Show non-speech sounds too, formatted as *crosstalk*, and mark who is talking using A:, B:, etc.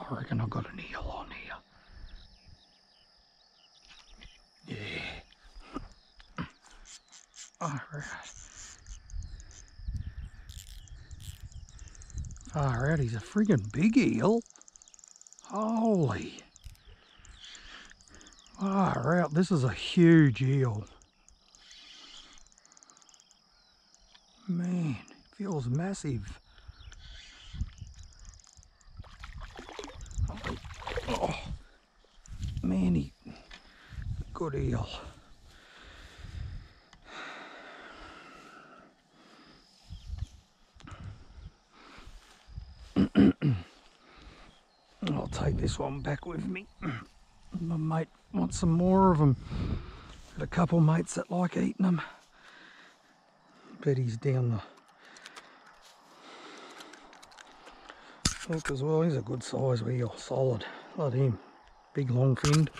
A: I reckon I've got an eel on here. Yeah. Alright. Out, he's a friggin' big eel. Holy. Out, this is a huge eel. Man, feels massive. Man, he, good eel. *clears throat* I'll take this one back with me. My mate wants some more of them. Got a couple mates that like eating them. Bet he's down the hook as well. He's a good size wheel, solid. Love him. Big long finned.